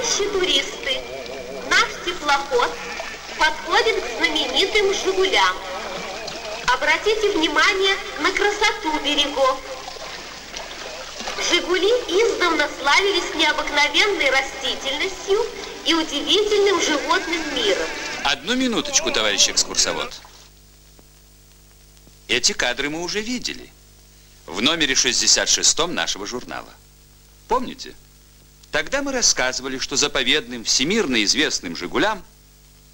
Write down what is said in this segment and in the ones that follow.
товарищи туристы, наш теплоход подходит к знаменитым «Жигулям». Обратите внимание на красоту берегов. «Жигули» издавна славились необыкновенной растительностью и удивительным животным миром. Одну минуточку, товарищ экскурсовод. Эти кадры мы уже видели в номере 66 нашего журнала. Помните? Тогда мы рассказывали, что заповедным, всемирно известным «Жигулям»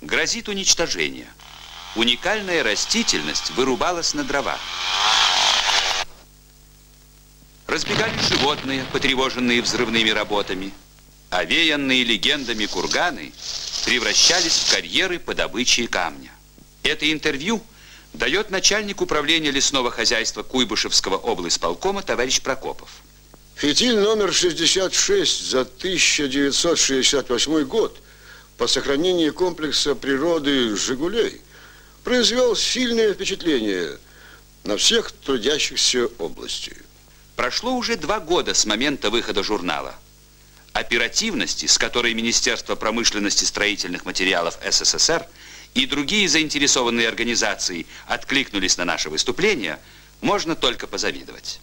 грозит уничтожение. Уникальная растительность вырубалась на дрова. Разбегались животные, потревоженные взрывными работами. Овеянные легендами курганы превращались в карьеры по добыче камня. Это интервью дает начальник управления лесного хозяйства Куйбышевского облсполкома товарищ Прокопов. Фитиль номер 66 за 1968 год по сохранению комплекса природы «Жигулей» произвел сильное впечатление на всех трудящихся области. Прошло уже два года с момента выхода журнала. Оперативности, с которой Министерство промышленности строительных материалов СССР и другие заинтересованные организации откликнулись на наше выступление, можно только позавидовать.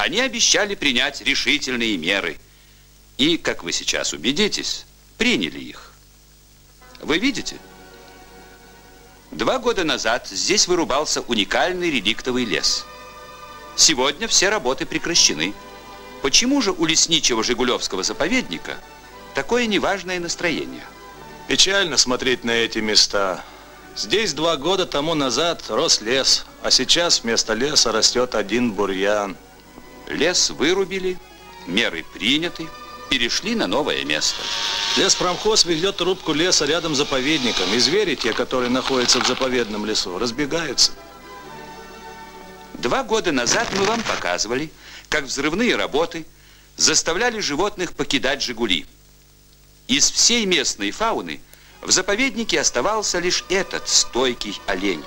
Они обещали принять решительные меры и, как вы сейчас убедитесь, приняли их. Вы видите? Два года назад здесь вырубался уникальный реликтовый лес. Сегодня все работы прекращены. Почему же у лесничего Жигулевского заповедника такое неважное настроение? Печально смотреть на эти места. Здесь два года тому назад рос лес, а сейчас вместо леса растет один бурьян. Лес вырубили, меры приняты, перешли на новое место. Леспромхоз ведет рубку леса рядом с заповедником, и звери, те, которые находятся в заповедном лесу, разбегаются. Два года назад мы вам показывали, как взрывные работы заставляли животных покидать «Жигули». Из всей местной фауны в заповеднике оставался лишь этот стойкий олень.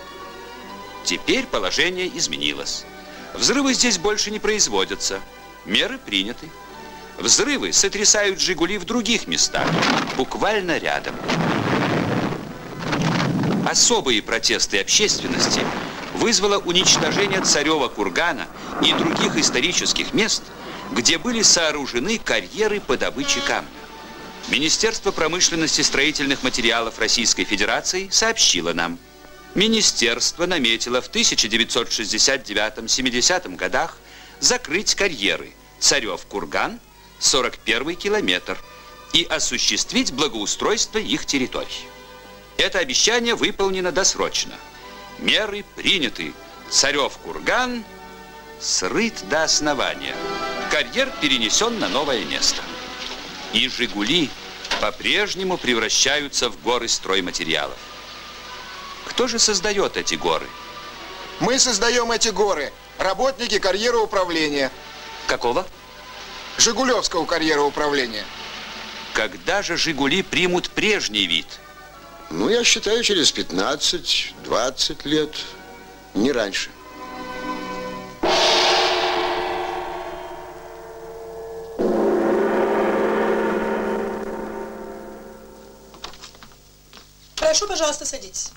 Теперь положение изменилось. Взрывы здесь больше не производятся. Меры приняты. Взрывы сотрясают «Жигули» в других местах, буквально рядом. Особые протесты общественности вызвало уничтожение Царева кургана и других исторических мест, где были сооружены карьеры по добыче камня. Министерство промышленности строительных материалов Российской Федерации сообщило нам – Министерство наметило в 1969-70 годах закрыть карьеры Царев-Курган, 41 километр, и осуществить благоустройство их территорий. Это обещание выполнено досрочно. Меры приняты. Царев-Курган срыт до основания. Карьер перенесен на новое место. И «Жигули» по-прежнему превращаются в горы стройматериалов. Кто же создает эти горы? Мы создаем эти горы. Работники карьеры управления. Какого? Жигулевского карьера управления. Когда же «Жигули» примут прежний вид? Ну, я считаю, через 15-20 лет. Не раньше. Прошу, пожалуйста, садитесь.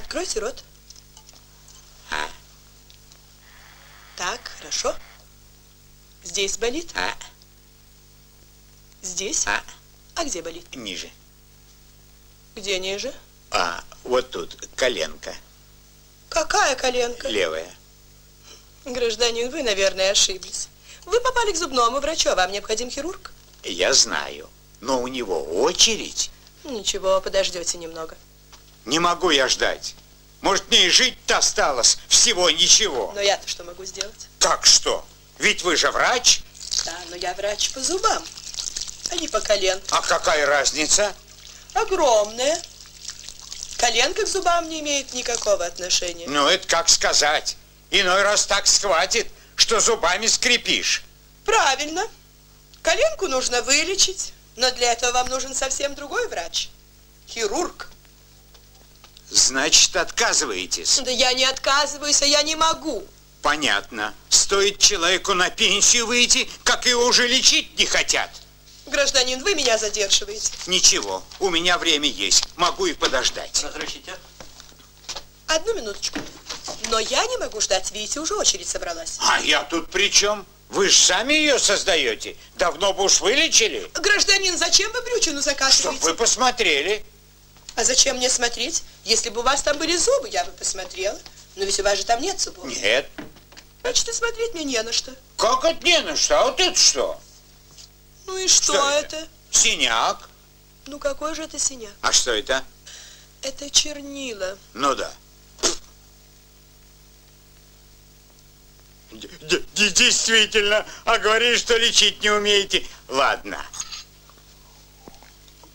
Откройте рот. А. Так, хорошо. Здесь болит? А. Здесь? А. А где болит? Ниже. Где ниже? А, вот тут коленка. Какая коленка? Левая. Гражданин, вы, наверное, ошиблись. Вы попали к зубному врачу, а вам необходим хирург? Я знаю, но у него очередь. Ничего, подождете немного. Не могу я ждать. Может, мне и жить-то осталось всего ничего. Но я-то что могу сделать? Как что? Ведь вы же врач. Да, но я врач по зубам, а не по коленке. А какая разница? Огромная. Коленка к зубам не имеет никакого отношения. Ну, это как сказать. Иной раз так схватит, что зубами скрипишь. Правильно. Коленку нужно вылечить, но для этого вам нужен совсем другой врач. Хирург. Значит, отказываетесь? Да я не отказываюсь, а я не могу. Понятно. Стоит человеку на пенсию выйти, как его уже лечить не хотят. Гражданин, вы меня задерживаете. Ничего, у меня время есть. Могу и подождать. Разрешите? Одну минуточку. Но я не могу ждать, видите, уже очередь собралась. А я тут при чем? Вы же сами ее создаете. Давно бы уж вылечили. Гражданин, зачем вы брючину Чтоб закатываете? вы посмотрели. А зачем мне смотреть? Если бы у вас там были зубы, я бы посмотрела. Но ведь у вас же там нет зубов. Нет. Значит, и смотреть мне не на что. Как это не на что? А вот это что? Ну и что, Что это? это? Синяк. Ну какой же это синяк? А что это? Это чернила. Ну да. Д- Действительно, а говорили, что лечить не умеете. Ладно.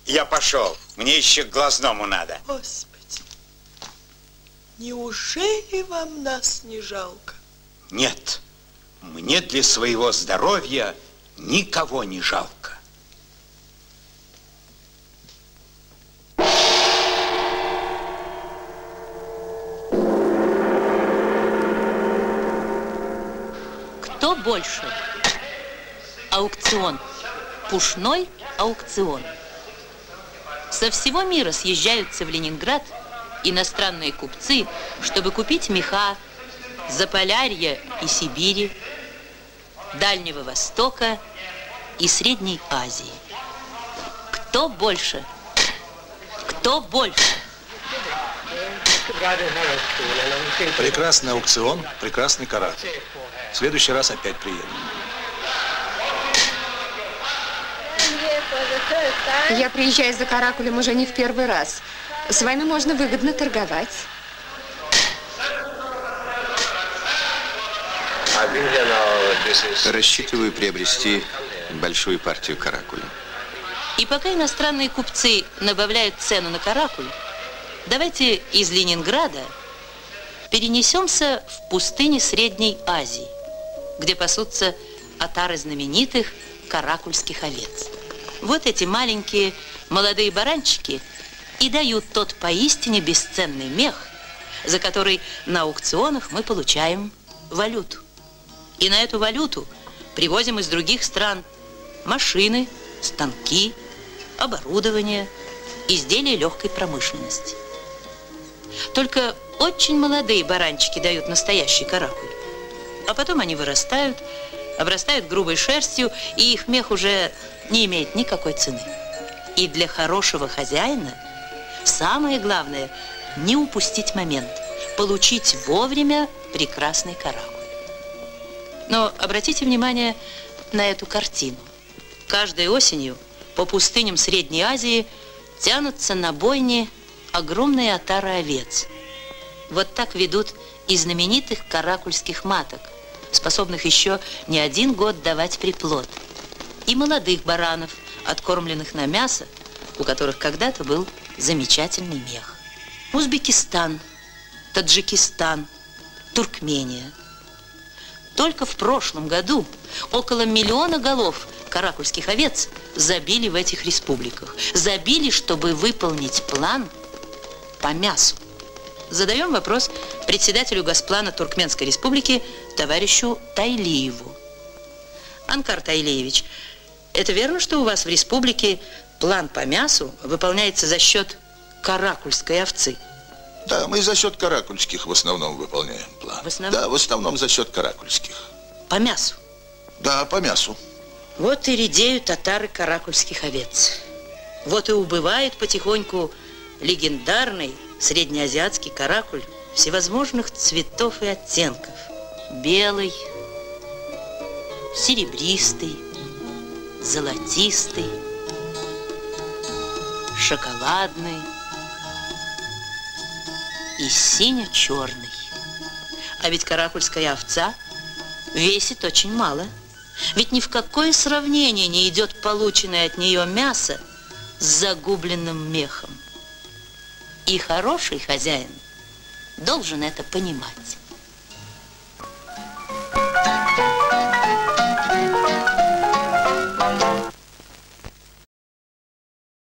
Я пошел. Мне еще к глазному надо. Господи, неужели вам нас не жалко? Нет, мне для своего здоровья никого не жалко. Кто больше? Аукцион. Пушной аукцион. Со всего мира съезжаются в Ленинград иностранные купцы, чтобы купить меха Заполярья и Сибири, Дальнего Востока и Средней Азии. Кто больше? Кто больше? Прекрасный аукцион, прекрасный каратель. В следующий раз опять приеду. Я приезжаю за каракулем уже не в первый раз. С вами можно выгодно торговать. Рассчитываю приобрести большую партию каракуля. И пока иностранные купцы набавляют цену на каракуль, давайте из Ленинграда перенесемся в пустыни Средней Азии, где пасутся отары знаменитых каракульских овец. Вот эти маленькие молодые баранчики и дают тот поистине бесценный мех, за который на аукционах мы получаем валюту. И на эту валюту привозим из других стран машины, станки, оборудование, изделия легкой промышленности. Только очень молодые баранчики дают настоящий каракуль. А потом они вырастают, обрастают грубой шерстью, и их мех уже не имеет никакой цены. И для хорошего хозяина самое главное – не упустить момент, получить вовремя прекрасный каракуль. Но обратите внимание на эту картину. Каждой осенью по пустыням Средней Азии тянутся на бойни огромные отары овец. Вот так ведут и знаменитых каракульских маток, способных еще не один год давать приплод. И молодых баранов, откормленных на мясо, у которых когда-то был замечательный мех. Узбекистан, Таджикистан, Туркмения. Только в прошлом году около миллиона голов каракульских овец забили в этих республиках. Забили, чтобы выполнить план по мясу. Задаем вопрос председателю Госплана Туркменской республики товарищу Тайлиеву. Анкар Тайлеевич, это верно, что у вас в республике план по мясу выполняется за счет каракульской овцы? Да, мы за счет каракульских в основном выполняем план. В основном? Да, в основном за счет каракульских. По мясу? Да, по мясу. Вот и редеют татары каракульских овец. Вот и убывает потихоньку легендарный среднеазиатский каракуль всевозможных цветов и оттенков. Белый, серебристый, золотистый, шоколадный и сине-черный. А ведь каракульская овца весит очень мало. Ведь ни в какое сравнение не идет полученное от нее мясо с загубленным мехом. И хороший хозяин должен это понимать.